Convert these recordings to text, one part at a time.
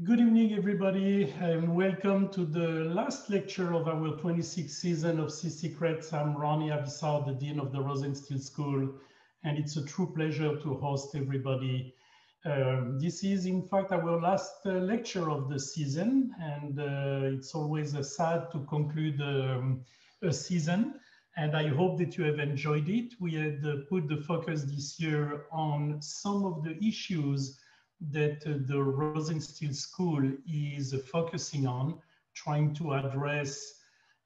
Good evening, everybody, and welcome to the last lecture of our 26th season of Sea Secrets. I'm Ronnie Avissar, the Dean of the Rosenstiel School, and it's a true pleasure to host everybody. Um, this is, in fact, our last uh, lecture of the season, and uh, it's always uh, sad to conclude um, a season. And I hope that you have enjoyed it. We had uh, put the focus this year on some of the issues that uh, the Rosenstiel School is focusing on, trying to address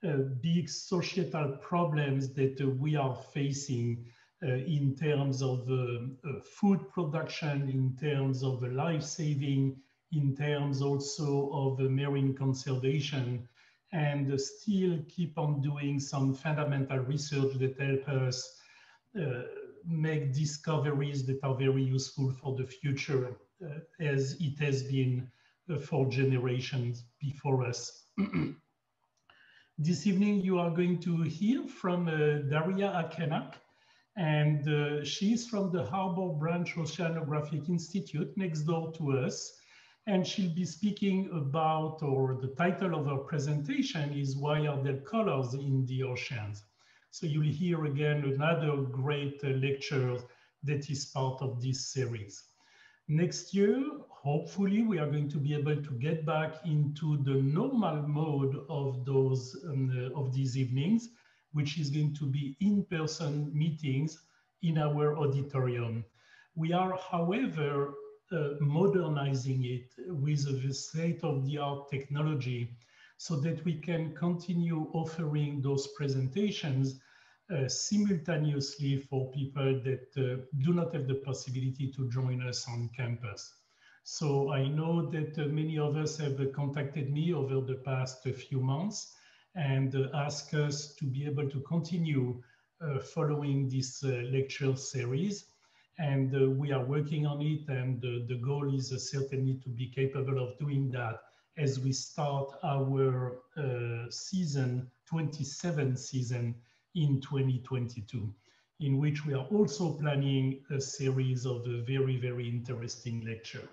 uh, big societal problems that uh, we are facing uh, in terms of uh, uh, food production, in terms of life saving, in terms also of marine conservation, and still keep on doing some fundamental research that help us make discoveries that are very useful for the future as it has been uh, for generations before us. this evening, you are going to hear from uh, Derya Akkaynak, and uh, she's from the Harbor Branch Oceanographic Institute next door to us. And she'll be speaking about, or the title of her presentation is Why Are There Colors in the Oceans? So you'll hear again another great uh, lecture that is part of this series. Next year, hopefully, we are going to be able to get back into the normal mode of those um, uh, of these evenings, which is going to be in-person meetings in our auditorium. We are, however, uh, modernizing it with a state-of-the-art technology so that we can continue offering those presentations uh, simultaneously for people that uh, do not have the possibility to join us on campus. So I know that uh, many of us have contacted me over the past few months and asked us to be able to continue following this lecture series and uh, we are working on it and uh, the goal is uh, certainly to be capable of doing that as we start our season 27 season in 2022, in which we are also planning a series of a very, very interesting lecture.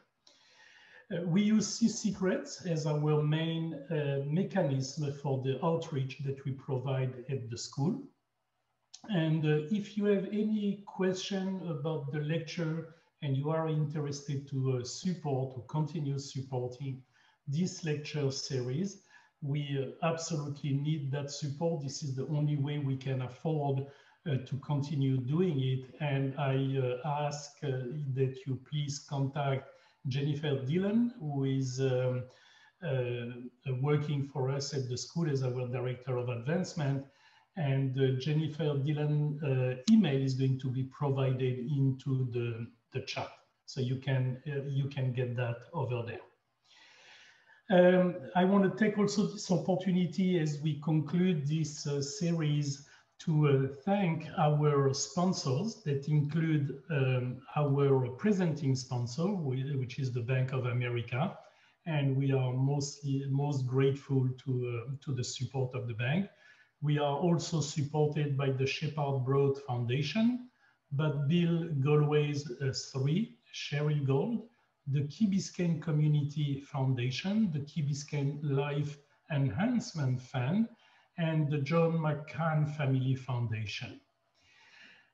Uh, we use Sea Secrets as our main uh, mechanism for the outreach that we provide at the school. And uh, if you have any question about the lecture and you are interested to uh, support or continue supporting this lecture series, we absolutely need that support. This is the only way we can afford uh, to continue doing it. And I uh, ask uh, that you please contact Jennifer Dillon, who is um, uh, working for us at the school as our Director of Advancement. And uh, Jennifer Dillon uh, email is going to be provided into the, the chat. So you can, you can get that over there. Um, I want to take also this opportunity as we conclude this uh, series to uh, thank our sponsors that include um, our presenting sponsor, which is the Bank of America. And we are mostly most grateful to, uh, to the support of the bank. We are also supported by the Shepard Broad Foundation, but Bill Galway's uh, three, Cheryl Gold, the Key Biscayne Community Foundation, the Key Biscayne Life Enhancement Fund, and the John McCann Family Foundation.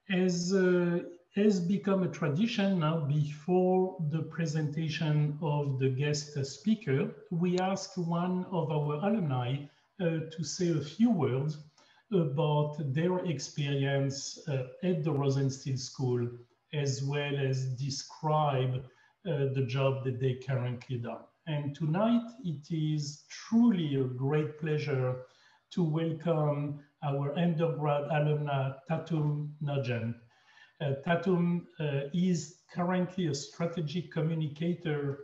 As uh, has become a tradition now before the presentation of the guest speaker, we ask one of our alumni uh, to say a few words about their experience uh, at the Rosenstiel School, as well as describe the job that they currently do. And tonight it is truly a great pleasure to welcome our undergrad alumna Tatum Nugent. Uh, Tatum uh, is currently a strategic communicator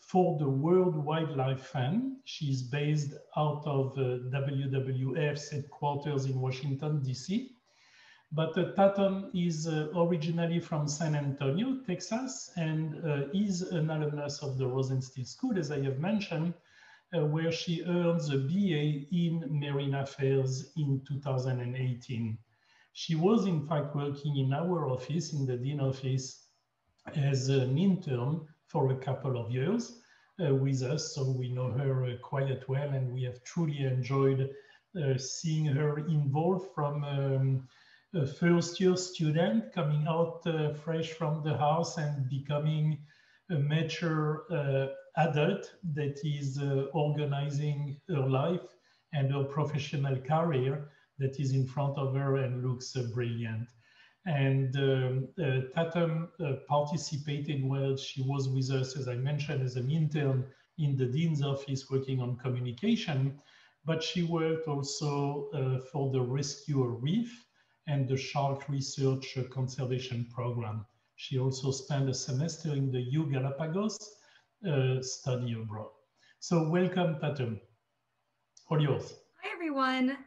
for the World Wildlife Fund. She's based out of uh, WWF's headquarters in Washington, DC. But Tatum is uh, originally from San Antonio, Texas, and uh, is an alumnus of the Rosenstiel School, as I have mentioned, uh, where she earns a BA in Marine Affairs in 2018. She was, in fact, working in our office, in the Dean office, as an intern for a couple of years. uh, with us, so we know her uh, quite well, and we have truly enjoyed uh, seeing her involved from um, a first year student coming out uh, fresh from the house and becoming a mature uh, adult that is uh, organizing her life and her professional career that is in front of her and looks brilliant. And um, uh, Tatum uh, participated while she was with us, as I mentioned, as an intern in the Dean's office working on communication, but she worked also uh, for the Rescue a Reef and the Shark Research Conservation Program. She also spent a semester in the U Galapagos uh, study abroad. So welcome, Tatum. All yours. Hi, everyone.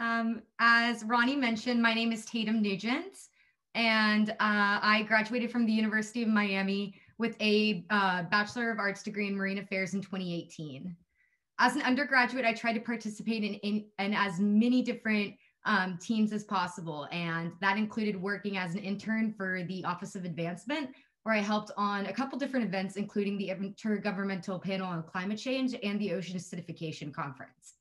Um, as Ronnie mentioned, my name is Tatum Nugent and uh, I graduated from the University of Miami with a uh, Bachelor of Arts degree in Marine Affairs in 2018. As an undergraduate, I tried to participate in, in, in as many different um, teams as possible, and that included working as an intern for the Office of Advancement, where I helped on a couple different events, including the Intergovernmental Panel on Climate Change and the Ocean Acidification Conference.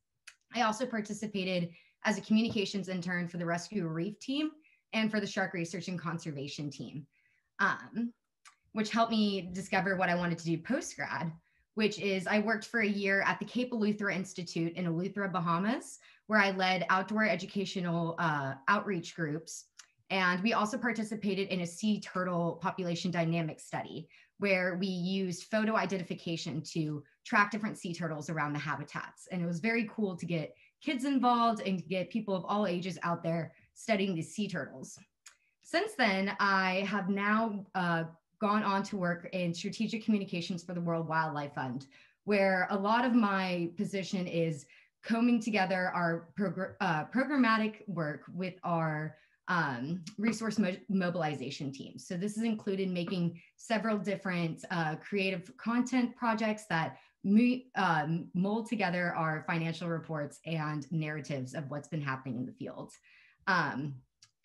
I also participated as a communications intern for the Rescue Reef team and for the Shark Research and Conservation team, um, which helped me discover what I wanted to do post grad, which is I worked for a year at the Cape Eleuthera Institute in Eleuthera, Bahamas, where I led outdoor educational uh, outreach groups. And we also participated in a sea turtle population dynamic study where we used photo identification to track different sea turtles around the habitats. And it was very cool to get kids involved and get people of all ages out there studying these sea turtles. Since then, I have now uh, gone on to work in strategic communications for the World Wildlife Fund, where a lot of my position is combing together our progr uh, programmatic work with our um, resource mo mobilization teams. So this has included making several different uh, creative content projects that um, mold together our financial reports and narratives of what's been happening in the field. Um,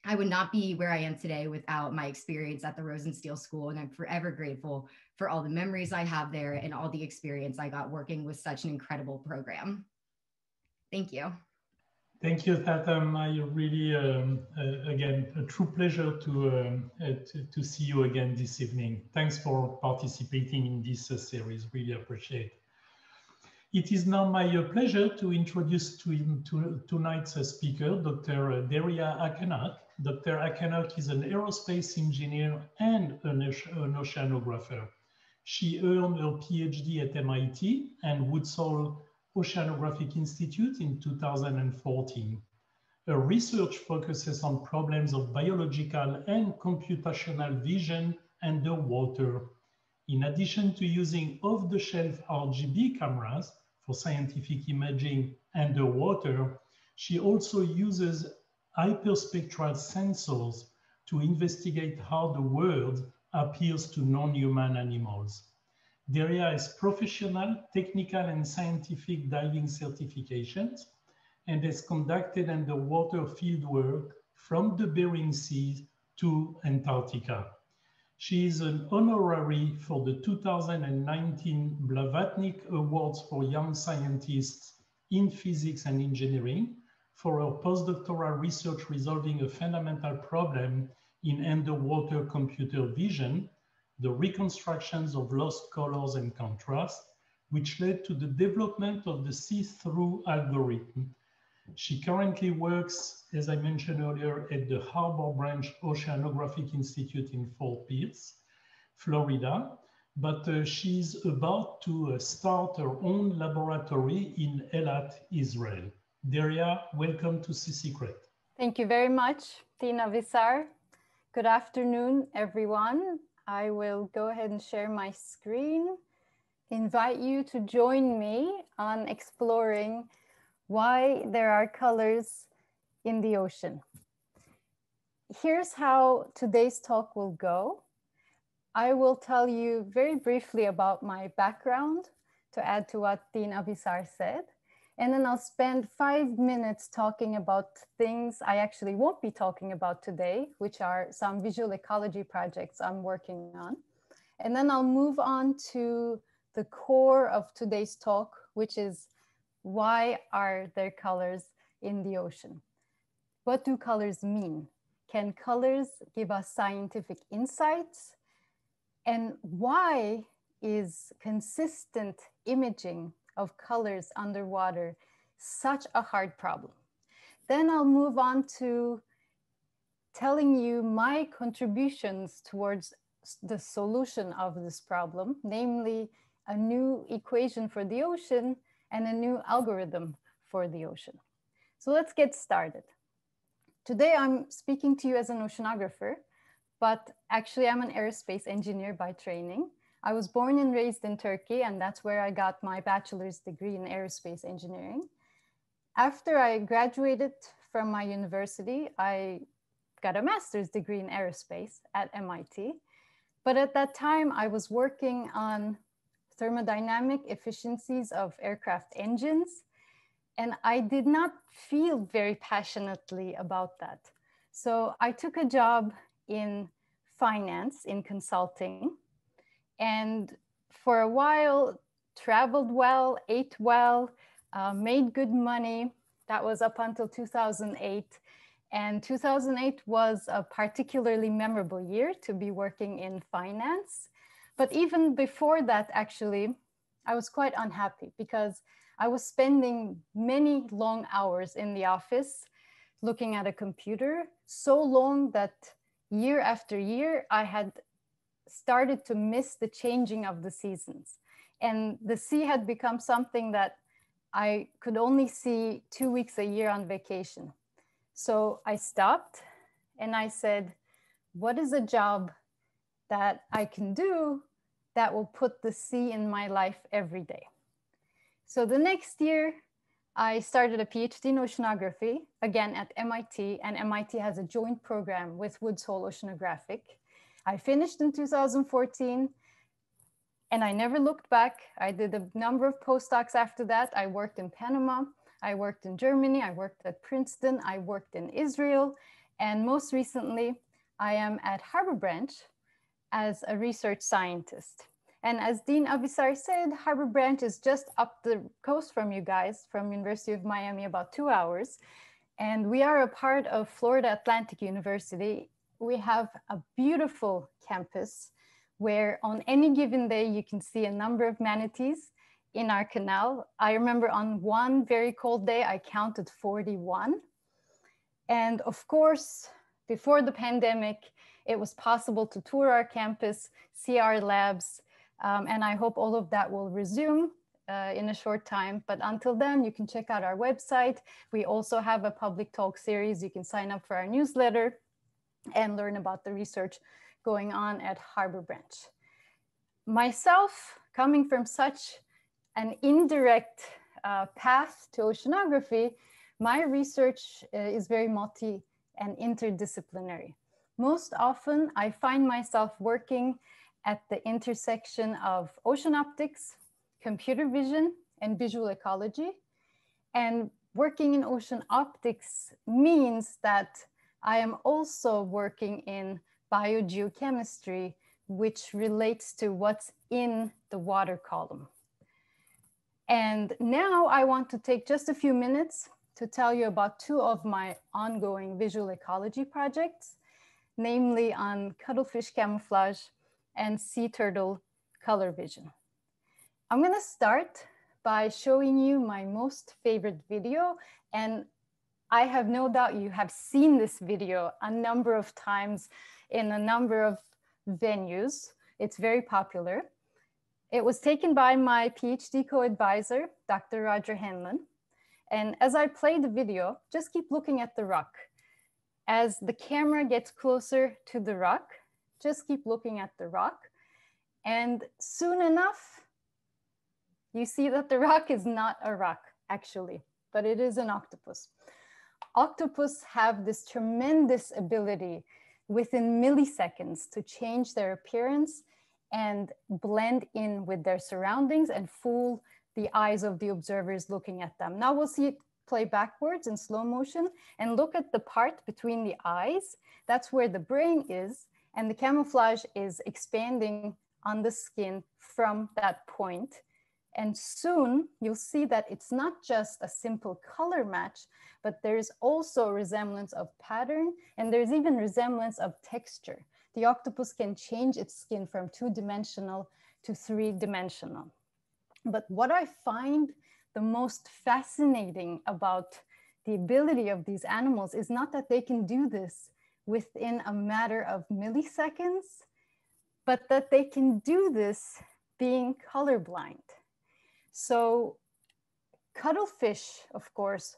I would not be where I am today without my experience at the Rosenstiel School. And I'm forever grateful for all the memories I have there and all the experience I got working with such an incredible program. Thank you. Thank you, Tatum. I really, um, uh, again, a true pleasure to, um, uh, to, to, see you again this evening. Thanks for participating in this uh, series. Really appreciate it. it is now my uh, pleasure to introduce to, to tonight's uh, speaker, Dr. Uh, Derya Akkaynak. Dr. Akkaynak is an aerospace engineer and an, an oceanographer. She earned her PhD at MIT and Woods Hole Oceanographic Institute in 2014. Her research focuses on problems of biological and computational vision underwater. In addition to using off-the-shelf RGB cameras, for scientific imaging underwater, she also uses hyperspectral sensors to investigate how the world appears to non-human animals. Derya has professional, technical, and scientific diving certifications and has conducted underwater fieldwork from the Bering Sea to Antarctica. She is an honorary for the 2019 Blavatnik Awards for Young Scientists in Physics and Engineering for her postdoctoral research resolving a fundamental problem in underwater computer vision, the reconstructions of lost colors and contrast, which led to the development of the Sea-thru algorithm she currently works, as I mentioned earlier, at the Harbor Branch Oceanographic Institute in Fort Pierce, Florida. But uh, she's about to uh, start her own laboratory in Eilat, Israel. Derya, welcome to Sea Secret. Thank you very much, Dean Visar. Good afternoon, everyone. I will go ahead and share my screen. Invite you to join me on exploring why there are colors in the ocean. Here's how today's talk will go. I will tell you very briefly about my background to add to what Dean Avissar said. And then I'll spend five minutes talking about things I actually won't be talking about today, which are some visual ecology projects I'm working on. And then I'll move on to the core of today's talk, which is why are there colors in the ocean? What do colors mean? Can colors give us scientific insights? And why is consistent imaging of colors underwater such a hard problem? Then I'll move on to telling you my contributions towards the solution of this problem, namely a new equation for the ocean and a new algorithm for the ocean. So let's get started. Today I'm speaking to you as an oceanographer, but actually I'm an aerospace engineer by training. I was born and raised in Turkey and that's where I got my bachelor's degree in aerospace engineering. After I graduated from my university, I got a master's degree in aerospace at MIT. But at that time, I was working on thermodynamic efficiencies of aircraft engines. And I did not feel very passionately about that. So I took a job in finance, in consulting, and for a while traveled well, ate well, uh, made good money. That was up until 2008. And 2008 was a particularly memorable year to be working in finance. But even before that, actually, I was quite unhappy because I was spending many long hours in the office looking at a computer, so long that year after year, I had started to miss the changing of the seasons. And the sea had become something that I could only see two weeks a year on vacation. So I stopped and I said, what is a job that I can do that will put the sea in my life every day? So the next year, I started a PhD in oceanography, again at MIT, and MIT has a joint program with Woods Hole Oceanographic. I finished in 2014 and I never looked back. I did a number of postdocs after that. I worked in Panama, I worked in Germany, I worked at Princeton, I worked in Israel, and most recently, I am at Harbor Branch as a research scientist. And as Dean Avissar said, Harbor Branch is just up the coast from you guys, from University of Miami, about two hours. And we are a part of Florida Atlantic University. We have a beautiful campus where on any given day you can see a number of manatees in our canal. I remember on one very cold day, I counted 41. And of course, before the pandemic, it was possible to tour our campus, see our labs, um, and I hope all of that will resume uh, in a short time. But until then, you can check out our website. We also have a public talk series. You can sign up for our newsletter and learn about the research going on at Harbor Branch. Myself, coming from such an indirect uh, path to oceanography, my research uh, is very multi and interdisciplinary. Most often, I find myself working at the intersection of ocean optics, computer vision, and visual ecology. And working in ocean optics means that I am also working in biogeochemistry, which relates to what's in the water column. And now I want to take just a few minutes to tell you about two of my ongoing visual ecology projects, namely on cuttlefish camouflage and sea turtle color vision. I'm gonna start by showing you my most favorite video. And I have no doubt you have seen this video a number of times in a number of venues. It's very popular. It was taken by my PhD co-advisor, Dr. Roger Hanlon. And as I play the video, just keep looking at the rock. As the camera gets closer to the rock, just keep looking at the rock. And soon enough, you see that the rock is not a rock, actually, but it is an octopus. Octopus have this tremendous ability within milliseconds to change their appearance and blend in with their surroundings and fool the eyes of the observers looking at them. Now we'll see it play backwards in slow motion and look at the part between the eyes. That's where the brain is and the camouflage is expanding on the skin from that point. And soon you'll see that it's not just a simple color match, but there's also resemblance of pattern and there's even resemblance of texture. The octopus can change its skin from two dimensional to three dimensional. But what I find the most fascinating about the ability of these animals is not that they can do this within a matter of milliseconds, but that they can do this being colorblind. So cuttlefish, of course,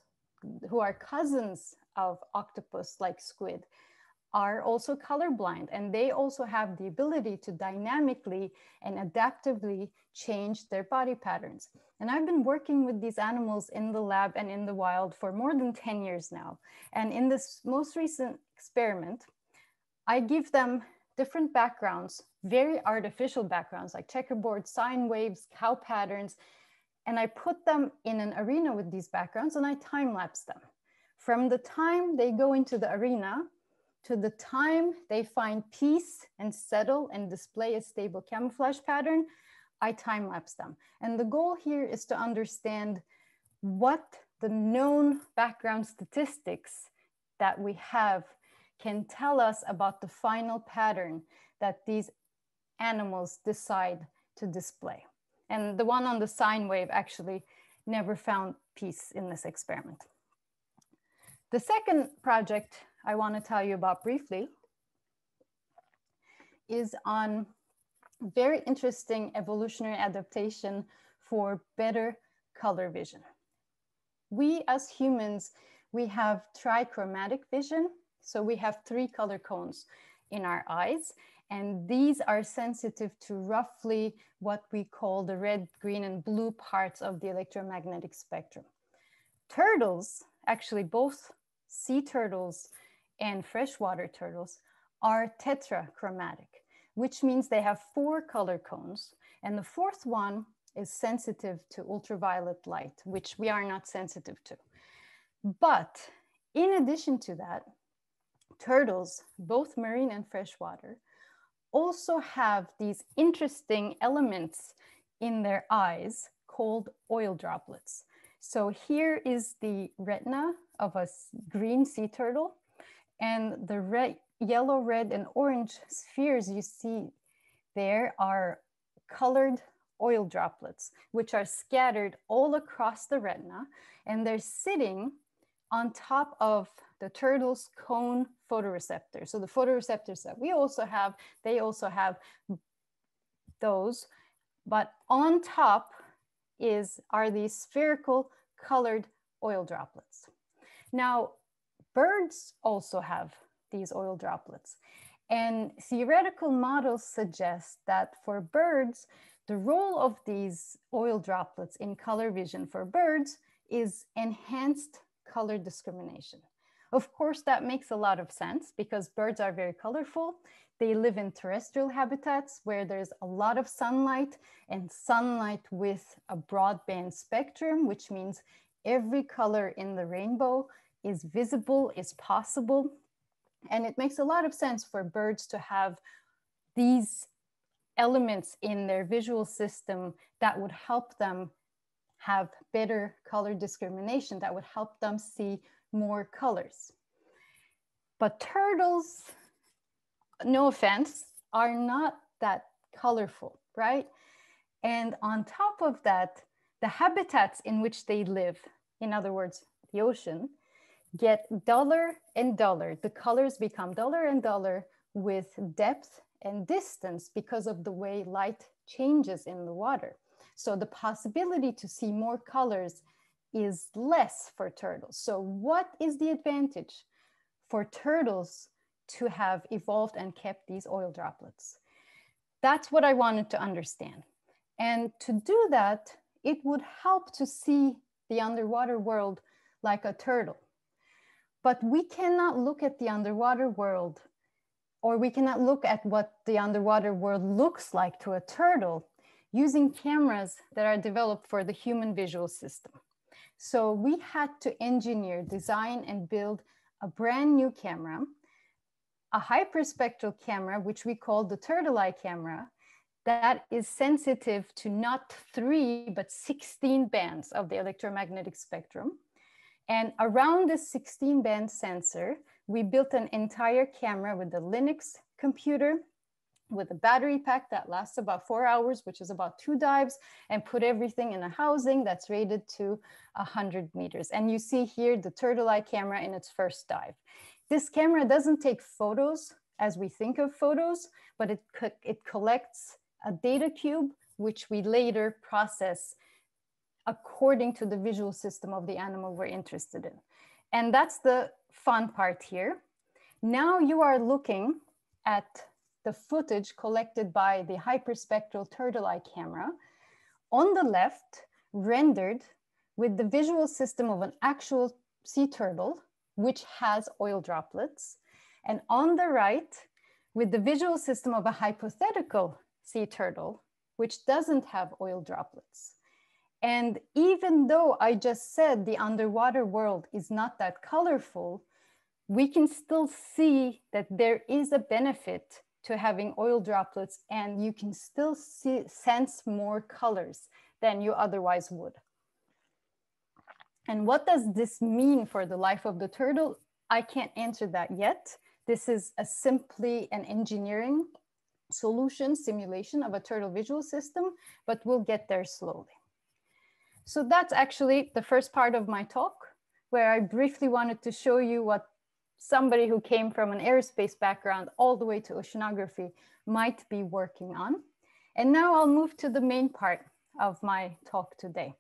who are cousins of octopus like squid, are also colorblind and they also have the ability to dynamically and adaptively change their body patterns. And I've been working with these animals in the lab and in the wild for more than 10 years now. And in this most recent experiment, I give them different backgrounds, very artificial backgrounds like checkerboard, sine waves, cow patterns, and I put them in an arena with these backgrounds and I time lapse them. From the time they go into the arena to the time they find peace and settle and display a stable camouflage pattern, I time lapse them. And the goal here is to understand what the known background statistics that we have can tell us about the final pattern that these animals decide to display. And the one on the sine wave actually never found peace in this experiment. The second project I want to tell you about briefly is on very interesting evolutionary adaptation for better color vision. We as humans, we have trichromatic vision. So we have three color cones in our eyes and these are sensitive to roughly what we call the red, green, and blue parts of the electromagnetic spectrum. Turtles, actually both sea turtles and freshwater turtles, are tetrachromatic, which means they have four color cones. And the fourth one is sensitive to ultraviolet light, which we are not sensitive to. But in addition to that, turtles, both marine and freshwater, also have these interesting elements in their eyes called oil droplets. So here is the retina of a green sea turtle and the red, yellow, red, and orange spheres you see there are colored oil droplets, which are scattered all across the retina and they're sitting on top of the turtle's cone photoreceptors. So the photoreceptors that we also have, they also have those, but on top is are these spherical colored oil droplets. Now, birds also have these oil droplets. And theoretical models suggest that for birds, the role of these oil droplets in color vision for birds is enhanced color discrimination. Of course, that makes a lot of sense because birds are very colorful. They live in terrestrial habitats where there's a lot of sunlight and sunlight with a broadband spectrum, which means every color in the rainbow is visible, is possible. And it makes a lot of sense for birds to have these elements in their visual system that would help them have better color discrimination, that would help them see more colors. But turtles, no offense, are not that colorful, right? And on top of that, the habitats in which they live, in other words, the ocean, get duller and duller. The colors become duller and duller with depth and distance because of the way light changes in the water. So the possibility to see more colors is less for turtles. So what is the advantage for turtles to have evolved and kept these oil droplets? That's what I wanted to understand. And to do that, it would help to see the underwater world like a turtle. But we cannot look at the underwater world or we cannot look at what the underwater world looks like to a turtle using cameras that are developed for the human visual system. So we had to engineer, design, and build a brand new camera, a hyperspectral camera, which we call the turtle eye camera, that is sensitive to not three, but 16 bands of the electromagnetic spectrum. And around the 16 band sensor, we built an entire camera with the Linux computer with a battery pack that lasts about four hours, which is about two dives, and put everything in a housing that's rated to 100 meters. And you see here the turtle eye camera in its first dive. This camera doesn't take photos as we think of photos, but it, co it collects a data cube, which we later process according to the visual system of the animal we're interested in. And that's the fun part here. Now you are looking at the footage collected by the hyperspectral turtle eye camera on the left, rendered with the visual system of an actual sea turtle, which has oil droplets. And on the right, with the visual system of a hypothetical sea turtle, which doesn't have oil droplets. And even though I just said the underwater world is not that colorful, we can still see that there is a benefit to having oil droplets and you can still see, sense more colors than you otherwise would. And what does this mean for the life of the turtle? I can't answer that yet. This is a simply an engineering solution simulation of a turtle visual system, but we'll get there slowly. So that's actually the first part of my talk, where I briefly wanted to show you what somebody who came from an aerospace background all the way to oceanography might be working on. And now I'll move to the main part of my talk today.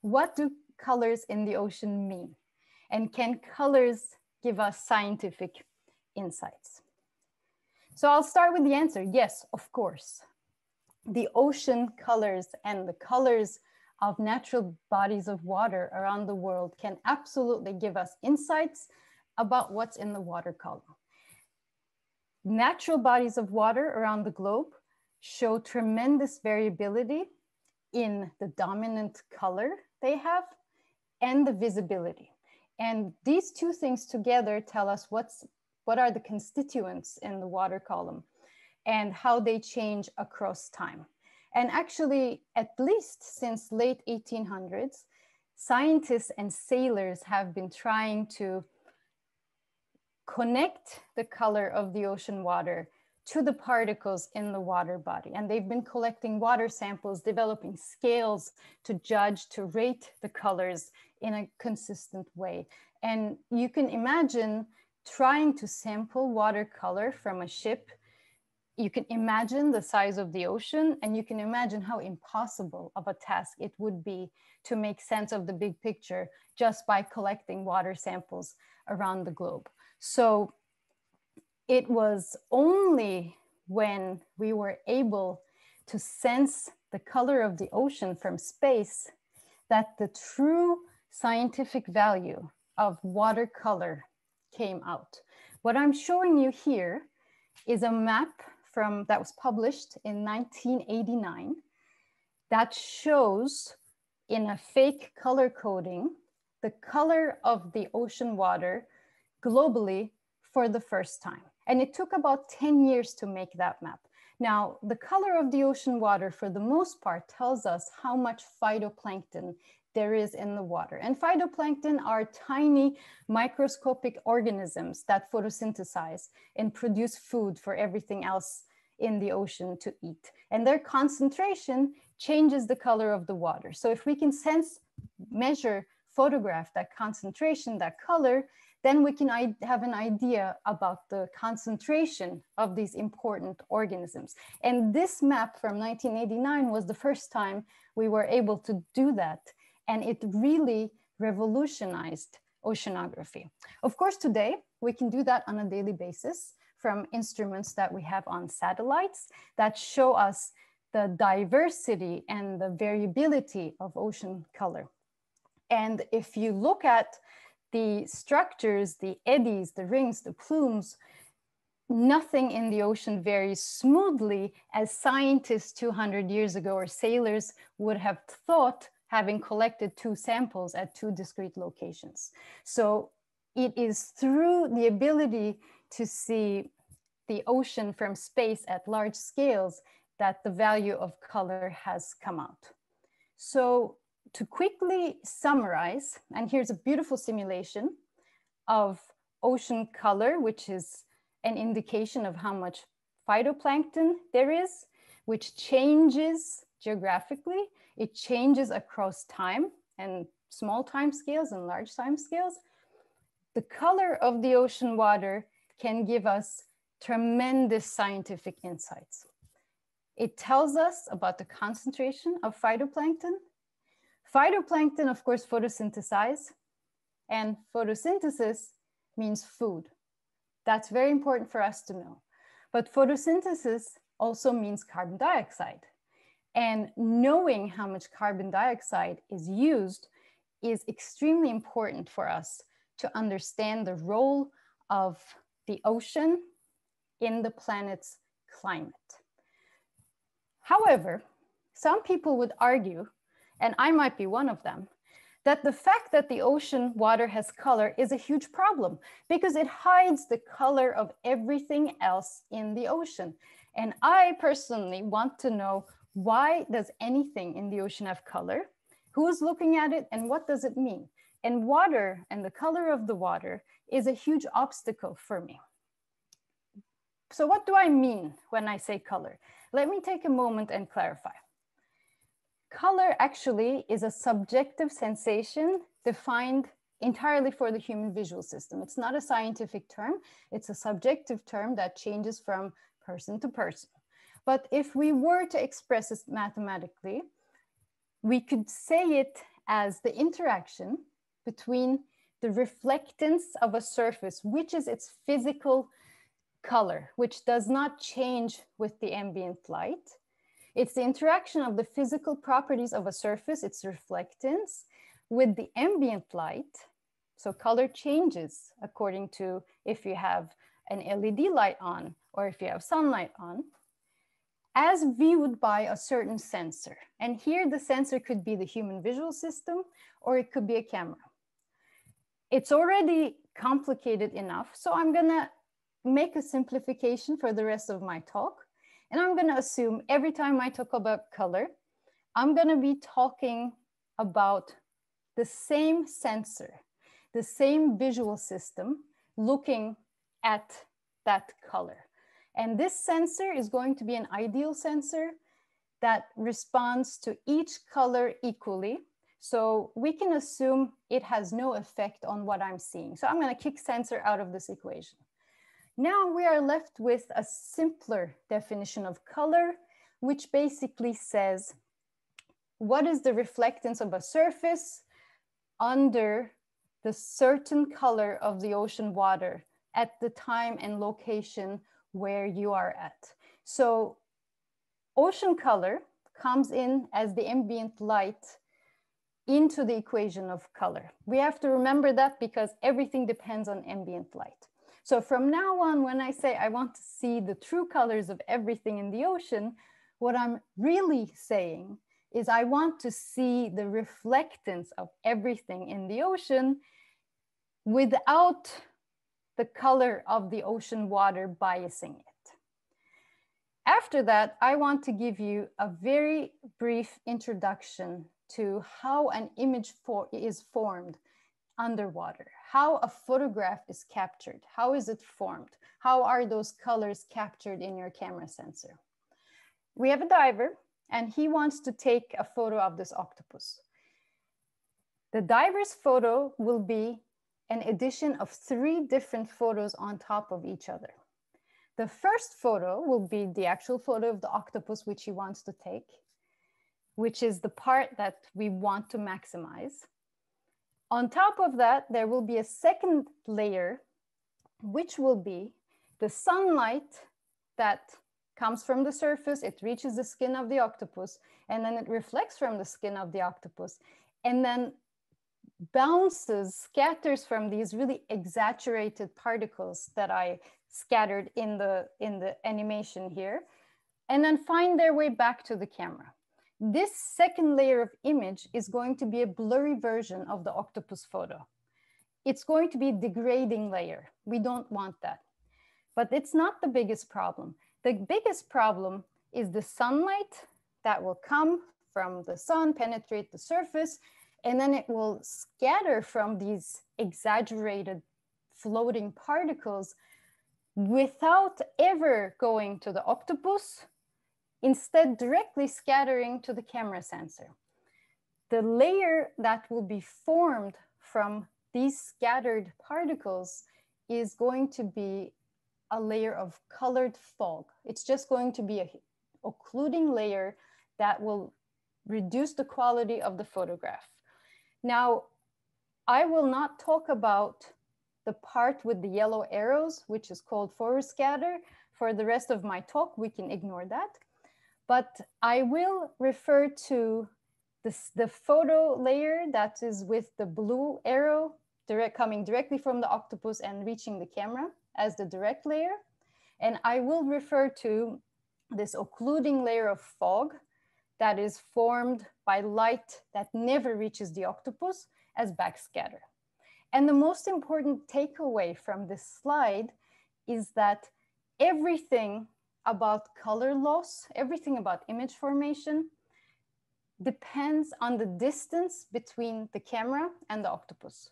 What do colors in the ocean mean? And can colors give us scientific insights? So I'll start with the answer. Yes, of course. The ocean colors and the colors of natural bodies of water around the world can absolutely give us insights about what's in the water column. Natural bodies of water around the globe show tremendous variability in the dominant color they have and the visibility. And these two things together tell us what's, what are the constituents in the water column and how they change across time. And actually, at least since late 1800s, scientists and sailors have been trying to connect the color of the ocean water to the particles in the water body. And they've been collecting water samples, developing scales to judge, to rate the colors in a consistent way. And you can imagine trying to sample watercolor from a ship. You can imagine the size of the ocean and you can imagine how impossible of a task it would be to make sense of the big picture just by collecting water samples around the globe. So it was only when we were able to sense the color of the ocean from space that the true scientific value of watercolor came out. What I'm showing you here is a map from that was published in 1989 that shows in a fake color coding the color of the ocean water globally for the first time. And it took about 10 years to make that map. Now, the color of the ocean water, for the most part, tells us how much phytoplankton there is in the water. And phytoplankton are tiny microscopic organisms that photosynthesize and produce food for everything else in the ocean to eat. And their concentration changes the color of the water. So if we can sense, measure, photograph that concentration, that color, then we can have an idea about the concentration of these important organisms. And this map from 1989 was the first time we were able to do that. And it really revolutionized oceanography. Of course, today we can do that on a daily basis from instruments that we have on satellites that show us the diversity and the variability of ocean color. And if you look at the structures, the eddies, the rings, the plumes, nothing in the ocean varies smoothly as scientists 200 years ago or sailors would have thought having collected two samples at two discrete locations. So it is through the ability to see the ocean from space at large scales that the value of color has come out. So to quickly summarize, and here's a beautiful simulation of ocean color, which is an indication of how much phytoplankton there is, which changes geographically. It changes across time and small time scales and large time scales. The color of the ocean water can give us tremendous scientific insights. It tells us about the concentration of phytoplankton. Phytoplankton, of course, photosynthesize, and photosynthesis means food. That's very important for us to know. But photosynthesis also means carbon dioxide. And knowing how much carbon dioxide is used is extremely important for us to understand the role of the ocean in the planet's climate. However, some people would argue, and I might be one of them, that the fact that the ocean water has color is a huge problem because it hides the color of everything else in the ocean. And I personally want to know why does anything in the ocean have color? Who's looking at it and what does it mean? And water and the color of the water is a huge obstacle for me. So what do I mean when I say color? Let me take a moment and clarify. Color actually is a subjective sensation defined entirely for the human visual system. It's not a scientific term. It's a subjective term that changes from person to person. But if we were to express it mathematically, we could say it as the interaction between the reflectance of a surface, which is its physical color, which does not change with the ambient light. It's the interaction of the physical properties of a surface, its reflectance, with the ambient light. So color changes according to if you have an LED light on or if you have sunlight on, as viewed by a certain sensor. And here the sensor could be the human visual system or it could be a camera. It's already complicated enough, so I'm gonna make a simplification for the rest of my talk. And I'm gonna assume every time I talk about color, I'm gonna be talking about the same sensor, the same visual system looking at that color. And this sensor is going to be an ideal sensor that responds to each color equally. So we can assume it has no effect on what I'm seeing. So I'm gonna kick sensor out of this equation. Now we are left with a simpler definition of color, which basically says, what is the reflectance of a surface under the certain color of the ocean water at the time and location where you are at. So ocean color comes in as the ambient light into the equation of color. We have to remember that because everything depends on ambient light. So from now on, when I say I want to see the true colors of everything in the ocean, what I'm really saying is I want to see the reflectance of everything in the ocean without the color of the ocean water biasing it. After that, I want to give you a very brief introduction to how an image for is formed underwater, how a photograph is captured, how is it formed, how are those colors captured in your camera sensor. We have a diver and he wants to take a photo of this octopus. The diver's photo will be an addition of three different photos on top of each other. The first photo will be the actual photo of the octopus, which he wants to take, which is the part that we want to maximize. On top of that, there will be a second layer, which will be the sunlight that comes from the surface, it reaches the skin of the octopus, and then it reflects from the skin of the octopus, and then bounces, scatters from these really exaggerated particles that I scattered in the, in the animation here, and then find their way back to the camera. This second layer of image is going to be a blurry version of the octopus photo. It's going to be a degrading layer. We don't want that. But it's not the biggest problem. The biggest problem is the sunlight that will come from the sun, penetrate the surface, and then it will scatter from these exaggerated floating particles without ever going to the octopus, instead directly scattering to the camera sensor. The layer that will be formed from these scattered particles is going to be a layer of colored fog. It's just going to be a occluding layer that will reduce the quality of the photograph. Now, I will not talk about the part with the yellow arrows, which is called forward scatter. For the rest of my talk, we can ignore that. But I will refer to this, the photo layer that is with the blue arrow direct, coming directly from the octopus and reaching the camera as the direct layer. And I will refer to this occluding layer of fog that is formed by light that never reaches the octopus as backscatter. And the most important takeaway from this slide is that everything about color loss, everything about image formation depends on the distance between the camera and the octopus.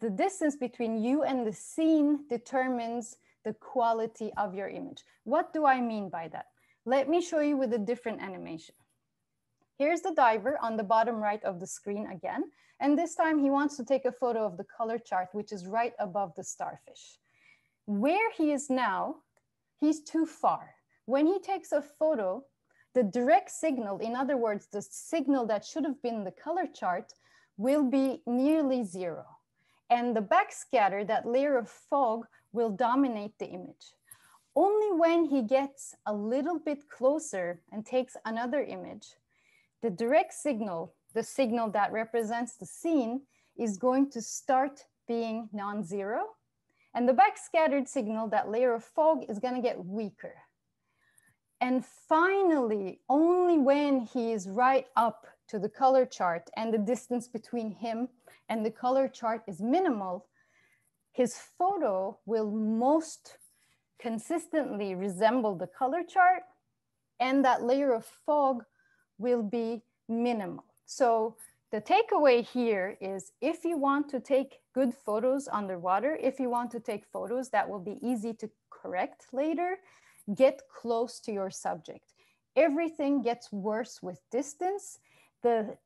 The distance between you and the scene determines the quality of your image. What do I mean by that? Let me show you with a different animation. Here's the diver on the bottom right of the screen again. And this time he wants to take a photo of the color chart, which is right above the starfish. Where he is now, he's too far. When he takes a photo, the direct signal, in other words, the signal that should have been the color chart will be nearly zero. And the backscatter, that layer of fog, will dominate the image. Only when he gets a little bit closer and takes another image, the direct signal, the signal that represents the scene, is going to start being non-zero. And the backscattered signal, that layer of fog, is going to get weaker. And finally, only when he is right up to the color chart and the distance between him and the color chart is minimal, his photo will most consistently resemble the color chart and that layer of fog will be minimal. So the takeaway here is if you want to take good photos underwater, if you want to take photos that will be easy to correct later, get close to your subject. Everything gets worse with distance. The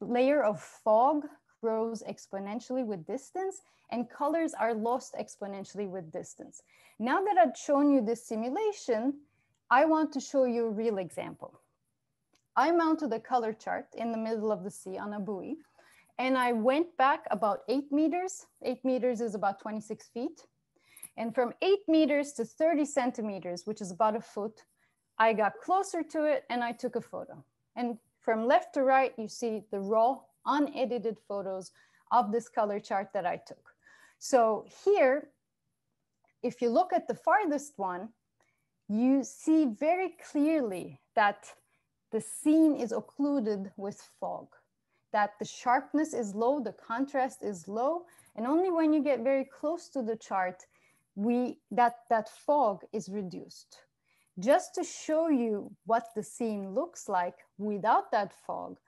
layer of fog grows exponentially with distance and colors are lost exponentially with distance. Now that I've shown you this simulation, I want to show you a real example. I mounted a color chart in the middle of the sea on a buoy and I went back about eight meters. Eight meters is about 26 feet. And from eight meters to 30 centimeters, which is about a foot, I got closer to it and I took a photo. And from left to right, you see the raw, unedited photos of this color chart that I took. So here, if you look at the farthest one, you see very clearly that the scene is occluded with fog, that the sharpness is low, the contrast is low, and only when you get very close to the chart we that that fog is reduced. Just to show you what the scene looks like without that fog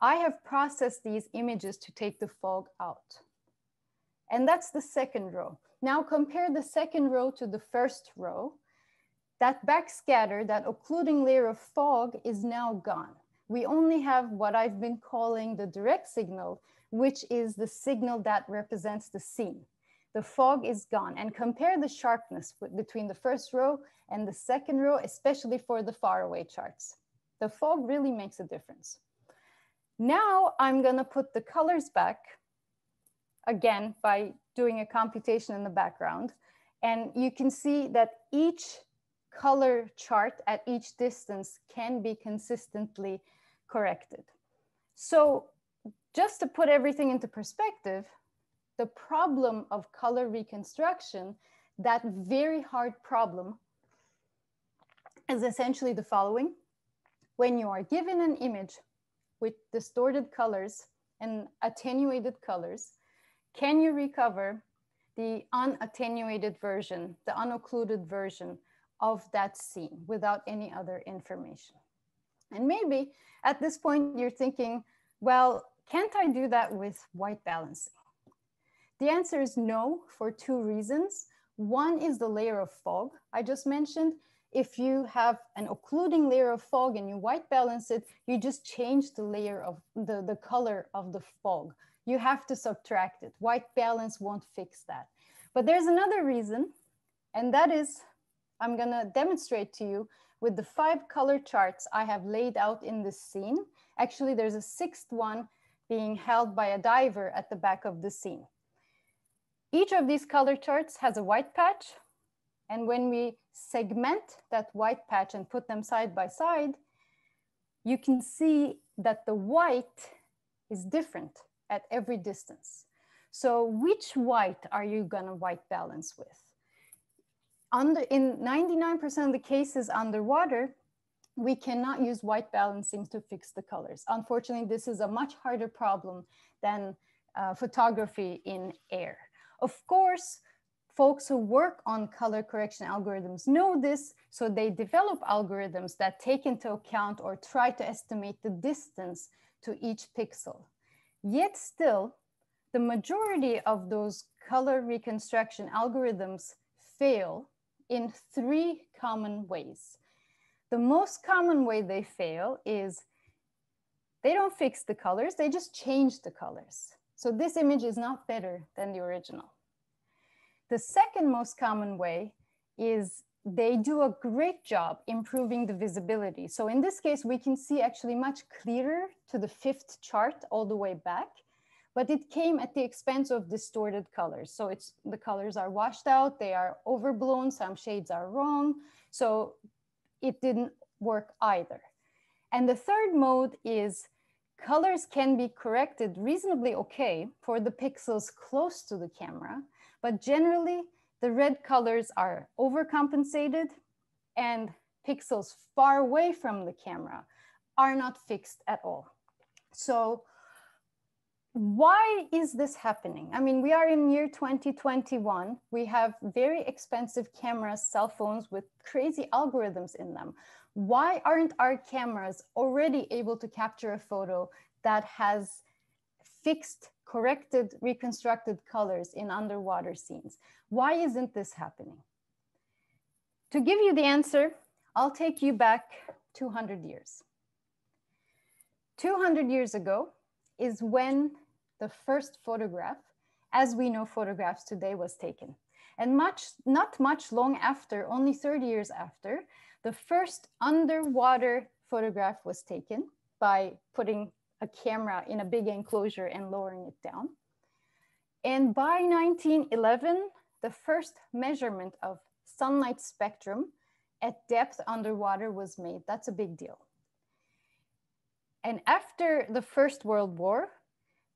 i have processed these images to take the fog out. And that's the second row. Now compare the second row to the first row that backscatter that occluding layer of fog is now gone we only have what i've been calling the direct signal which is the signal that represents the scene the fog is gone and compare the sharpness between the first row and the second row, especially for the faraway charts. The fog really makes a difference. Now I'm gonna put the colors back again by doing a computation in the background. And you can see that each color chart at each distance can be consistently corrected. So just to put everything into perspective, the problem of color reconstruction, that very hard problem is essentially the following. When you are given an image with distorted colors and attenuated colors, can you recover the unattenuated version, the unoccluded version of that scene without any other information. And maybe at this point you're thinking, well, can't I do that with white balancing? The answer is no for two reasons. One is the layer of fog I just mentioned. If you have an occluding layer of fog and you white balance it, you just change the layer of the, the color of the fog. You have to subtract it. White balance won't fix that. But there's another reason, and that is I'm gonna demonstrate to you with the five color charts I have laid out in this scene. Actually, there's a sixth one being held by a diver at the back of the scene. Each of these color charts has a white patch. And when we segment that white patch and put them side by side, you can see that the white is different at every distance. So which white are you gonna white balance with? Under, in 99% of the cases underwater, we cannot use white balancing to fix the colors. Unfortunately, this is a much harder problem than uh, photography in air. Of course, folks who work on color correction algorithms know this, so they develop algorithms that take into account or try to estimate the distance to each pixel. Yet still, the majority of those color reconstruction algorithms fail in three common ways. The most common way they fail is they don't fix the colors, they just change the colors. So this image is not better than the original. The second most common way is they do a great job improving the visibility. So in this case, we can see actually much clearer to the fifth chart all the way back, but it came at the expense of distorted colors. So it's the colors are washed out, they are overblown, some shades are wrong. So it didn't work either. And the third mode is colors can be corrected reasonably okay for the pixels close to the camera, but generally the red colors are overcompensated and pixels far away from the camera are not fixed at all. So why is this happening? I mean, we are in year 2021. We have very expensive cameras, cell phones with crazy algorithms in them. Why aren't our cameras already able to capture a photo that has fixed, corrected, reconstructed colors in underwater scenes? Why isn't this happening? To give you the answer, I'll take you back 200 years. 200 years ago is when the first photograph, as we know photographs today, was taken. And much, not much long after, only 30 years after, the first underwater photograph was taken by putting a camera in a big enclosure and lowering it down. And by 1911, the first measurement of sunlight spectrum at depth underwater was made. That's a big deal. And after the First World War,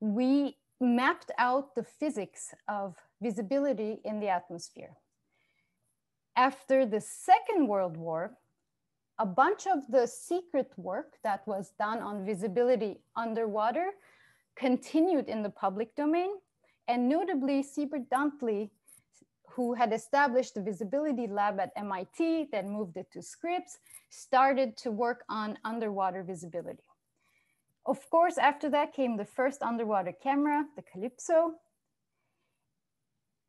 we mapped out the physics of visibility in the atmosphere. After the Second World War, a bunch of the secret work that was done on visibility underwater continued in the public domain, and notably Seibert Duntley, who had established the visibility lab at MIT, then moved it to Scripps, started to work on underwater visibility. Of course, after that came the first underwater camera, the Calypso.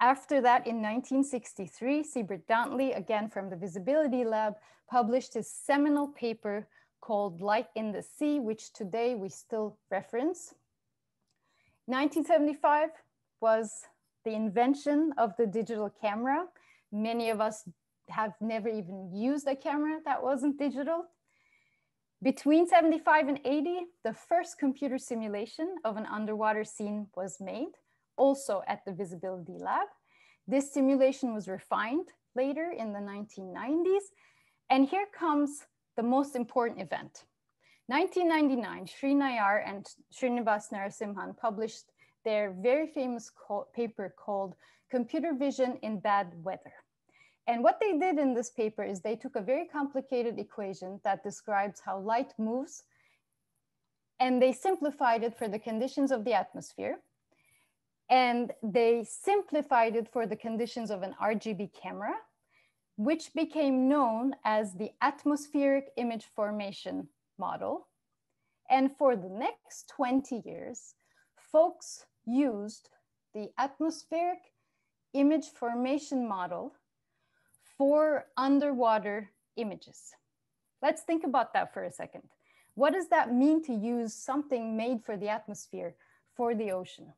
After that, in 1963, Seibert Duntley, again from the Visibility Lab, published his seminal paper called Light in the Sea, which today we still reference. 1975 was the invention of the digital camera. Many of us have never even used a camera that wasn't digital. Between 75 and 80, the first computer simulation of an underwater scene was made, also at the Visibility Lab. This simulation was refined later in the 1990s. And here comes the most important event. 1999, Shree Nayar and Srinivas Narasimhan published their very famous paper called Computer Vision in Bad Weather. And what they did in this paper is they took a very complicated equation that describes how light moves and they simplified it for the conditions of the atmosphere. And they simplified it for the conditions of an RGB camera. which became known as the atmospheric image formation model. And for the next 20 years, folks used the atmospheric image formation model for underwater images. Let's think about that for a second. What does that mean to use something made for the atmosphere for the ocean?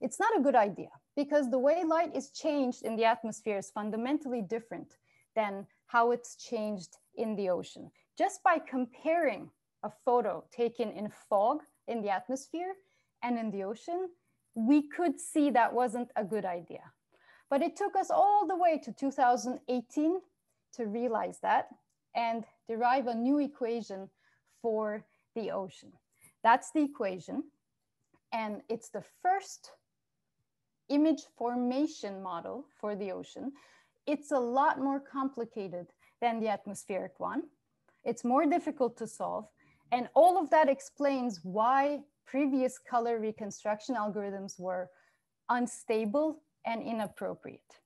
It's not a good idea because the way light is changed in the atmosphere is fundamentally different than how it's changed in the ocean. Just by comparing a photo taken in fog in the atmosphere and in the ocean, we could see that wasn't a good idea. But it took us all the way to 2018 to realize that and derive a new equation for the ocean. That's the equation. And it's the first image formation model for the ocean. It's a lot more complicated than the atmospheric one. It's more difficult to solve. And all of that explains why previous color reconstruction algorithms were unstable and inappropriate.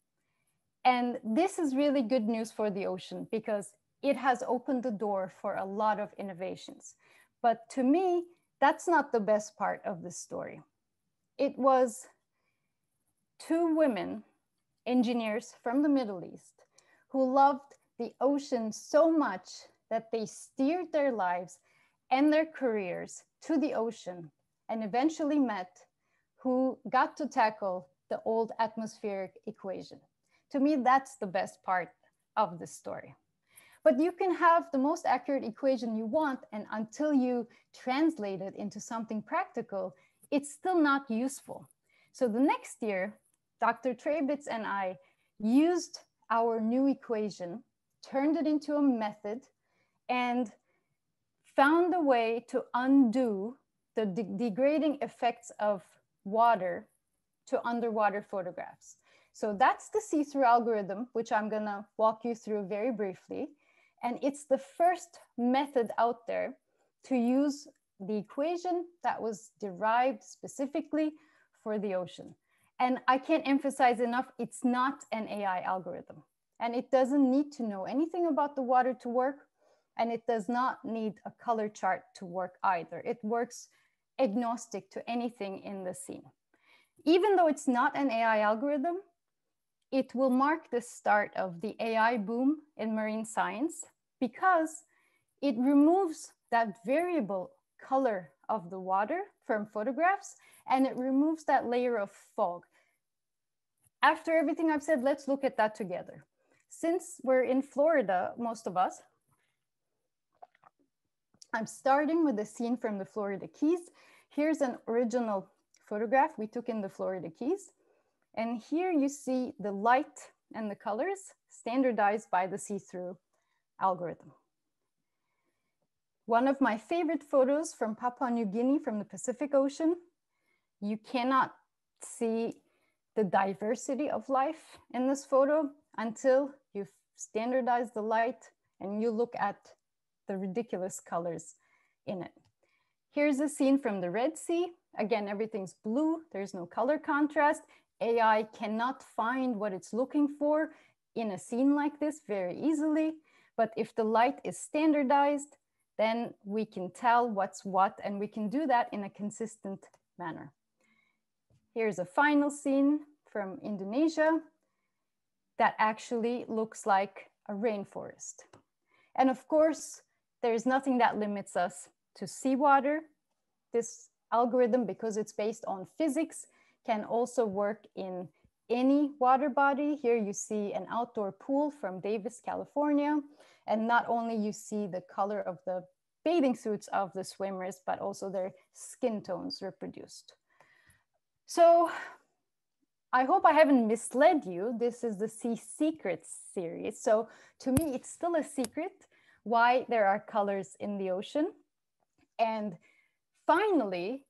And this is really good news for the ocean because it has opened the door for a lot of innovations. But to me, that's not the best part of the story. It was two women, engineers from the Middle East, who loved the ocean so much that they steered their lives and their careers to the ocean and eventually met who got to tackle the old atmospheric equation. To me, that's the best part of the story. But you can have the most accurate equation you want, and until you translate it into something practical, it's still not useful. So the next year, Dr. Treibitz and I used our new equation, turned it into a method, and found a way to undo the de degrading effects of water to underwater photographs. So that's the Sea-thru algorithm, which I'm gonna walk you through very briefly. And it's the first method out there to use the equation that was derived specifically for the ocean. And I can't emphasize enough, it's not an AI algorithm. And it doesn't need to know anything about the water to work. And it does not need a color chart to work either. It works agnostic to anything in the scene. Even though it's not an AI algorithm, it will mark the start of the AI boom in marine science because it removes that variable color of the water from photographs and it removes that layer of fog. After everything I've said, let's look at that together. Since we're in Florida, most of us, I'm starting with a scene from the Florida Keys. Here's an original photograph we took in the Florida Keys. And here you see the light and the colors standardized by the Sea-thru algorithm. One of my favorite photos from Papua New Guinea from the Pacific Ocean. You cannot see the diversity of life in this photo until you standardize the light and you look at the ridiculous colors in it. Here's a scene from the Red Sea. Again, everything's blue. There's no color contrast. AI cannot find what it's looking for in a scene like this very easily. But if the light is standardized, then we can tell what's what, and we can do that in a consistent manner. Here's a final scene from Indonesia that actually looks like a rainforest. And of course, there's nothing that limits us to seawater. This algorithm, because it's based on physics, can also work in any water body. Here you see an outdoor pool from Davis, California. And not only you see the color of the bathing suits of the swimmers, but also their skin tones reproduced. So I hope I haven't misled you. This is the Sea Secrets series. So to me, it's still a secret why there are colors in the ocean. And finally,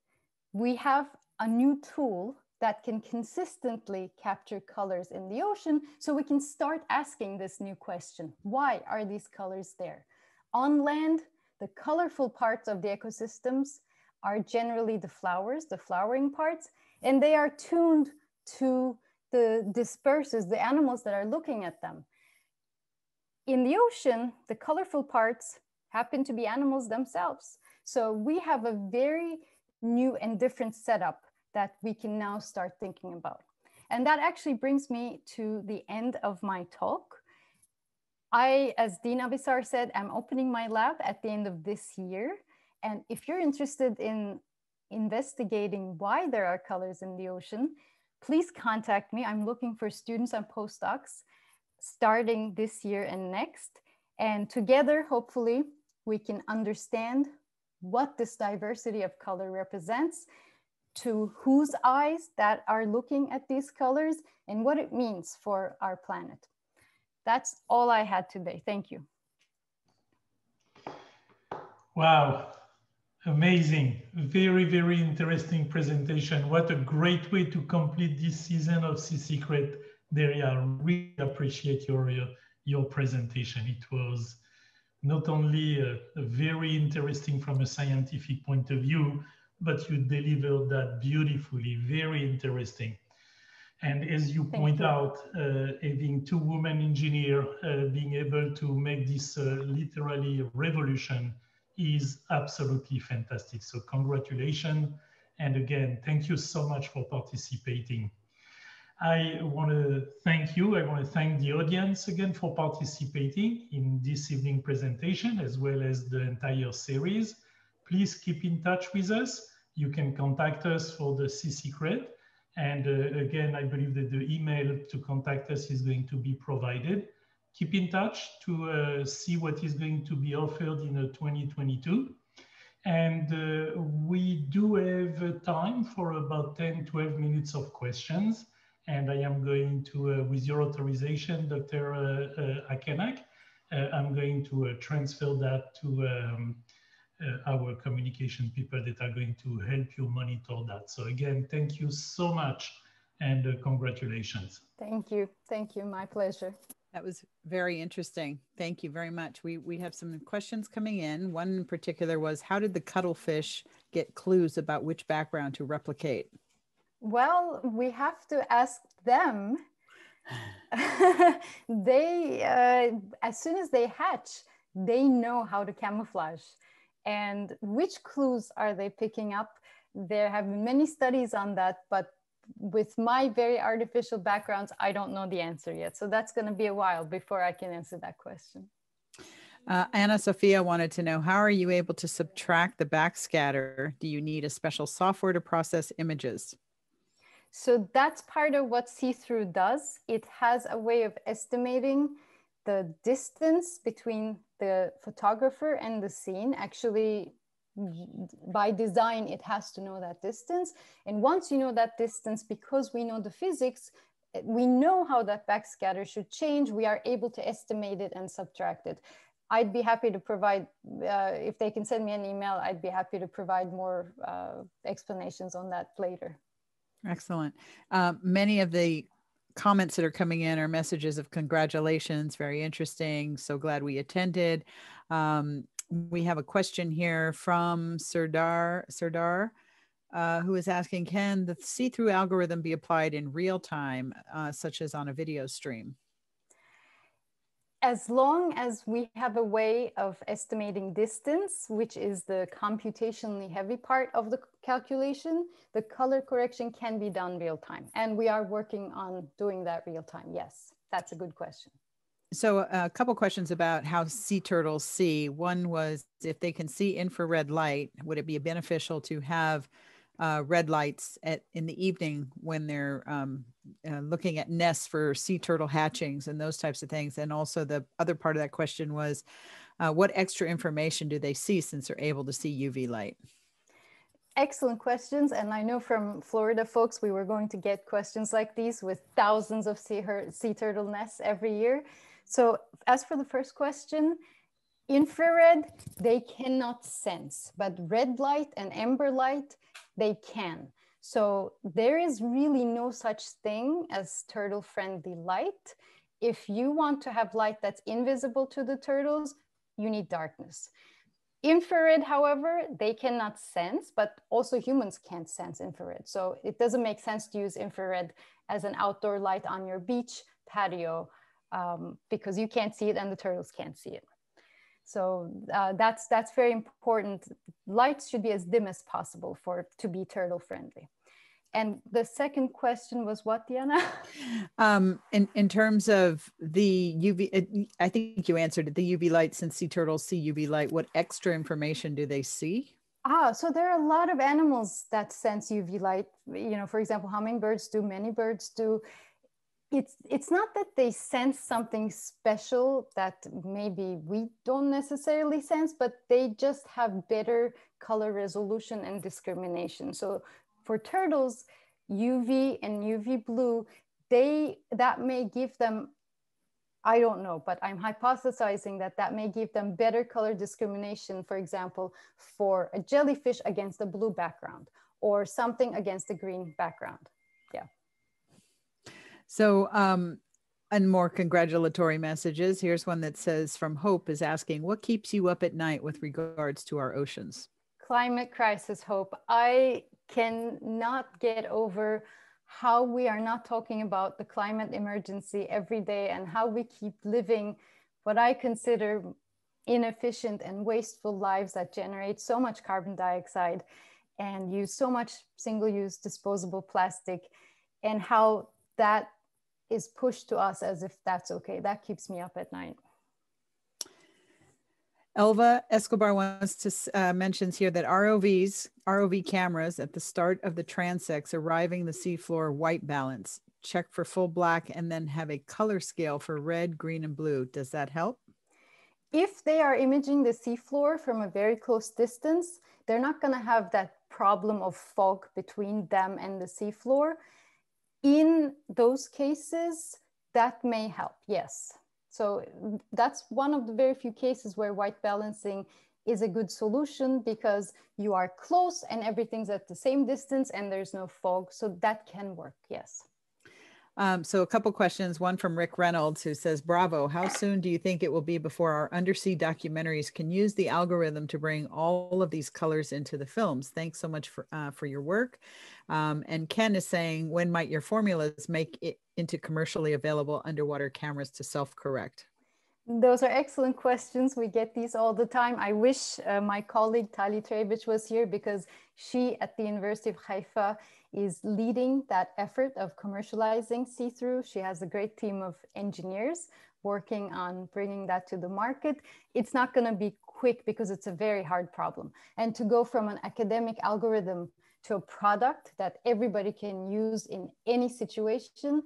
we have a new tool that can consistently capture colors in the ocean. So we can start asking this new question. Why are these colors there? On land, the colorful parts of the ecosystems are generally the flowers, the flowering parts, and they are tuned to the dispersers, the animals that are looking at them. in the ocean, the colorful parts happen to be animals themselves. So we have a very new and different setup that we can now start thinking about. And that actually brings me to the end of my talk. I, as Dean Avissar said, I'm opening my lab at the end of this year. And if you're interested in investigating why there are colors in the ocean, please contact me. I'm looking for students and postdocs starting this year and next. And together, hopefully, we can understand what this diversity of color represents, to whose eyes that are looking at these colors, and what it means for our planet. That's all I had today. Thank you. Wow, amazing. Very, very interesting presentation. What a great way to complete this season of Sea Secret. Derya, really appreciate your, your, your presentation. It was not only uh, very interesting from a scientific point of view, but you delivered that beautifully, very interesting. And as you Thank point you. out, uh, having two women engineer uh, being able to make this uh, literally revolution is absolutely fantastic. So congratulations. And again, thank you so much for participating. I want to thank you. I want to thank the audience again for participating in this evening presentation as well as the entire series. Please keep in touch with us. You can contact us for the Sea Secret. And uh, again, I believe that the email to contact us is going to be provided. Keep in touch to uh, see what is going to be offered in uh, 2022. And uh, we do have time for about 10, 12 minutes of questions and I am going to, uh, with your authorization, Dr. Uh, uh, Akkaynak, I'm going to transfer that to um, our communication people that are going to help you monitor that. So again, thank you so much and congratulations. Thank you. Thank you. My pleasure. That was very interesting. Thank you very much. We we have some questions coming in. One in particular was how did the cuttlefish get clues about which background to replicate? Well, we have to ask them. they, uh, as soon as they hatch, they know how to camouflage. And which clues are they picking up? There have been many studies on that, but with my very artificial backgrounds, I don't know the answer yet. So that's going to be a while before I can answer that question. Uh, Anna Sophia wanted to know how are you able to subtract the backscatter? Do you need a special software to process images? So that's part of what Sea-thru does. It has a way of estimating the distance between the photographer and the scene. Actually, by design, it has to know that distance. And once you know that distance, because we know the physics, we know how that backscatter should change. We are able to estimate it and subtract it. I'd be happy to provide, uh, if they can send me an email, I'd be happy to provide more uh, explanations on that later. Excellent. Uh, many of the comments that are coming in are messages of congratulations. Very interesting. So glad we attended. Um, we have a question here from Serdar Serdar, uh, who is asking, can the Sea-thru algorithm be applied in real time, uh, such as on a video stream? As long as we have a way of estimating distance, which is the computationally heavy part of the calculation, the color correction can be done real time. And we are working on doing that real time. Yes, that's a good question. So uh, a couple questions about how sea turtles see. One was if they can see infrared light, would it be beneficial to have uh, red lights at in the evening when they're um, uh, looking at nests for sea turtle hatchings and those types of things. And also the other part of that question was, uh, what extra information do they see since they're able to see UV light? Excellent questions. And I know from Florida folks, we were going to get questions like these with thousands of sea, sea turtle nests every year. So as for the first question, infrared, they cannot sense, but red light and amber light, they can. So there is really no such thing as turtle friendly light. If you want to have light that's invisible to the turtles, you need darkness. Infrared, however, they cannot sense, but also humans can't sense infrared. So it doesn't make sense to use infrared as an outdoor light on your beach patio um, because you can't see it and the turtles can't see it. So uh, that's that's very important. Lights should be as dim as possible for to be turtle friendly. And the second question was what, Diana? Um, in, in terms of the UV, I think you answered it, the UV light, since sea turtles see UV light, what extra information do they see? Ah, so there are a lot of animals that sense UV light. You know, for example, hummingbirds do, many birds do. It's, it's not that they sense something special that maybe we don't necessarily sense, but they just have better color resolution and discrimination. So for turtles, UV and UV blue, they that may give them, I don't know, but I'm hypothesizing that that may give them better color discrimination, for example, for a jellyfish against a blue background or something against a green background. So, um, and more congratulatory messages. Here's one that says from Hope is asking, what keeps you up at night with regards to our oceans? Climate crisis, Hope. I cannot get over how we are not talking about the climate emergency every day and how we keep living what I consider inefficient and wasteful lives that generate so much carbon dioxide and use so much single use disposable plastic and how that is pushed to us as if that's okay. That keeps me up at night. Elva Escobar wants to uh, mentions here that ROVs, ROV cameras at the start of the transects arriving the seafloor white balance. Check for full black and then have a color scale for red, green, and blue. Does that help? If they are imaging the seafloor from a very close distance, they're not going to have that problem of fog between them and the seafloor. In those cases, that may help, yes. So that's one of the very few cases where white balancing is a good solution because you are close and everything's at the same distance and there's no fog. So that can work, yes. Um, so a couple questions, one from Rick Reynolds who says, bravo, how soon do you think it will be before our undersea documentaries can use the algorithm to bring all of these colors into the films? Thanks so much for, uh, for your work. Um, and Ken is saying, when might your formulas make it into commercially available underwater cameras to self-correct? Those are excellent questions. We get these all the time. I wish uh, my colleague Tali Treibitz was here because she at the University of Haifa is leading that effort of commercializing Sea-thru. She has a great team of engineers working on bringing that to the market. It's not going to be quick because it's a very hard problem. And to go from an academic algorithm to a product that everybody can use in any situation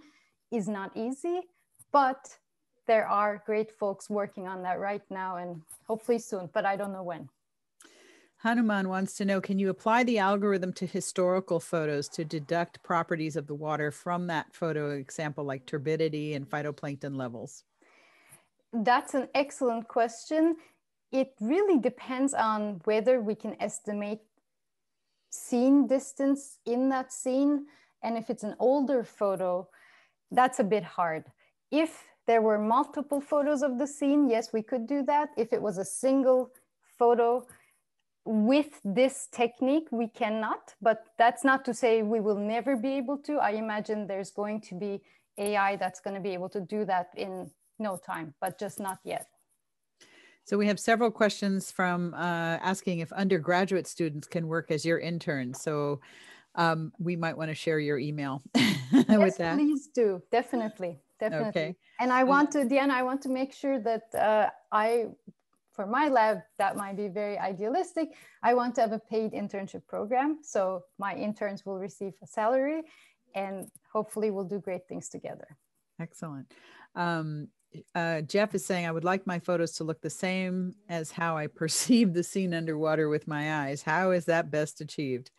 is not easy, but there are great folks working on that right now and hopefully soon, but I don't know when. Hanuman wants to know, can you apply the algorithm to historical photos to deduct properties of the water from that photo example, like turbidity and phytoplankton levels? That's an excellent question. It really depends on whether we can estimate scene distance in that scene. And if it's an older photo, that's a bit hard. If there were multiple photos of the scene, yes, we could do that. If it was a single photo, with this technique, we cannot, but that's not to say we will never be able to. I imagine there's going to be AI that's going to be able to do that in no time, but just not yet. So we have several questions from uh, asking if undergraduate students can work as your interns. So um, we might want to share your email yes, with that. Please do, definitely, definitely. Okay. And I want to, Diana, I want to make sure that uh, I for my lab, that might be very idealistic. I want to have a paid internship program. So my interns will receive a salary and hopefully we'll do great things together. Excellent. Um, uh, Jeff is saying, I would like my photos to look the same as how I perceive the scene underwater with my eyes. How is that best achieved?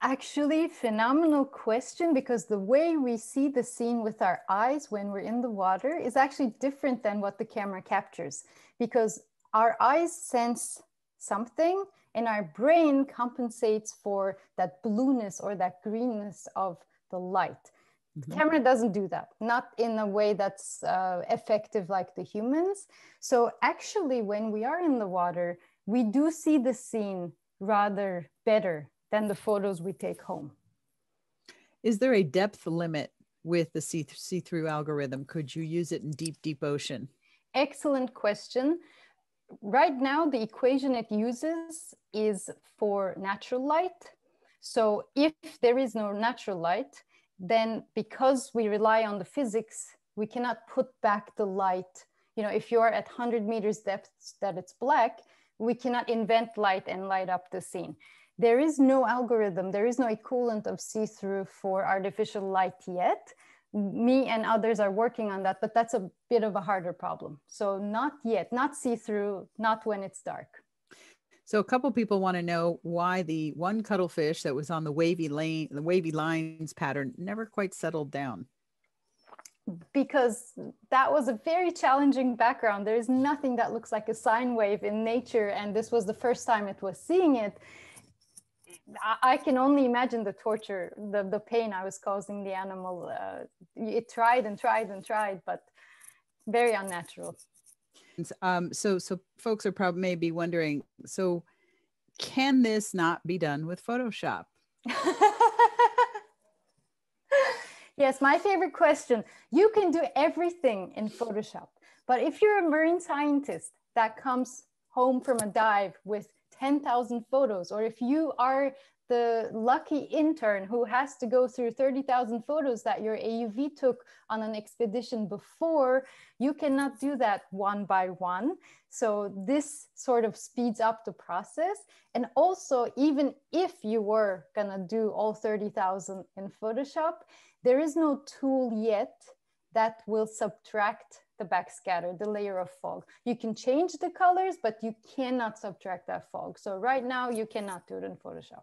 Actually, phenomenal question because the way we see the scene with our eyes when we're in the water is actually different than what the camera captures because our eyes sense something and our brain compensates for that blueness or that greenness of the light. Mm-hmm. camera doesn't do that, not in a way that's uh, effective like the humans. So, actually, when we are in the water, we do see the scene rather better than the photos we take home. Is there a depth limit with the Sea-thru algorithm? Could you use it in deep, deep ocean? Excellent question. Right now, the equation it uses is for natural light. So if there is no natural light, then because we rely on the physics, we cannot put back the light. You know, if you're at 100 meters depth that it's black, we cannot invent light and light up the scene. There is no algorithm, there is no equivalent of Sea-thru for artificial light yet. Me and others are working on that, but that's a bit of a harder problem. So not yet, not Sea-thru, not when it's dark. So a couple people want to know why the one cuttlefish that was on the wavy lane, the wavy lines pattern never quite settled down. Because that was a very challenging background. There's nothing that looks like a sine wave in nature. And this was the first time it was seeing it. I can only imagine the torture, the, the pain I was causing the animal. Uh, it tried and tried and tried, but very unnatural. Um, so, so folks are probably maybe wondering, so can this not be done with Photoshop? yes, my favorite question. You can do everything in Photoshop, but if you're a marine scientist that comes home from a dive with 10,000 photos, or if you are the lucky intern who has to go through 30,000 photos that your AUV took on an expedition before, you cannot do that one by one. So this sort of speeds up the process. And also, even if you were gonna do all 30,000 in Photoshop, there is no tool yet that will subtract the backscatter, the layer of fog. You can change the colors, but you cannot subtract that fog. So right now you cannot do it in Photoshop.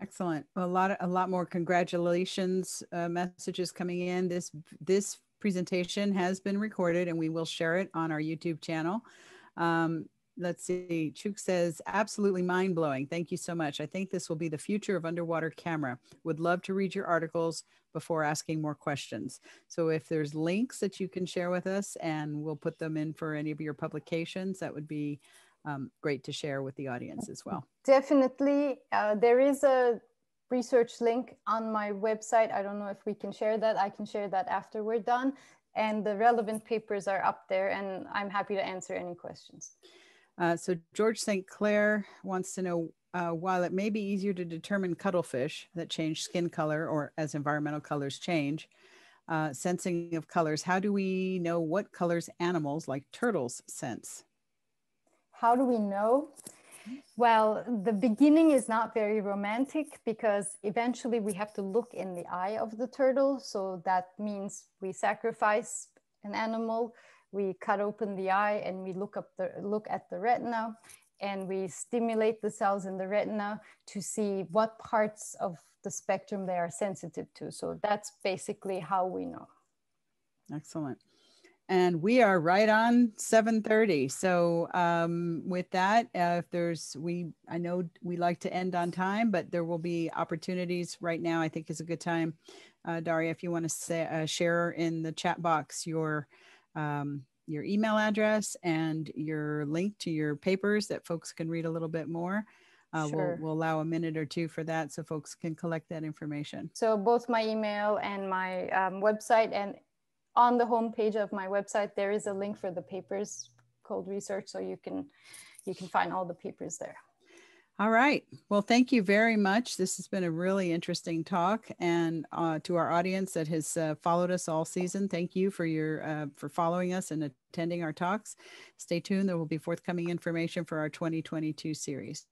Excellent. A lot, of, a lot more congratulations uh, messages coming in. This this presentation has been recorded, and we will share it on our YouTube channel. Um, let's see. Chuk says, absolutely mind blowing. Thank you so much. I think this will be the future of underwater camera. Would love to read your articles before asking more questions. So if there's links that you can share with us, and we'll put them in for any of your publications, that would be um, great to share with the audience as well. Definitely. Uh, there is a research link on my website. I don't know if we can share that. I can share that after we're done. And the relevant papers are up there, and I'm happy to answer any questions. Uh, so, George St. Clair wants to know uh, while it may be easier to determine cuttlefish that change skin color or as environmental colors change, uh, sensing of colors, how do we know what colors animals like turtles sense? How do we know? Well, the beginning is not very romantic because eventually we have to look in the eye of the turtle. So that means we sacrifice an animal, we cut open the eye and we look up the look at the retina and we stimulate the cells in the retina to see what parts of the spectrum they are sensitive to. So that's basically how we know. Excellent and we are right on 7.30 so um, with that uh, if there's we i know we like to end on time but there will be opportunities right now i think is a good time uh, Derya if you want to say, uh, share in the chat box your um, your email address and your link to your papers that folks can read a little bit more uh, sure. we'll, we'll allow a minute or two for that so folks can collect that information. So both my email and my um, website and on the homepage of my website, there is a link for the papers cold research. So you can, you can find all the papers there. All right. Well, thank you very much. This has been a really interesting talk, and uh, to our audience that has uh, followed us all season, thank you for your uh, for following us and attending our talks. Stay tuned. There will be forthcoming information for our 2022 series.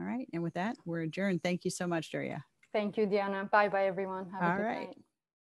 All right. And with that, we're adjourned. Thank you so much, Derya. Thank you, Diana. Bye bye, everyone. Have all right. Night.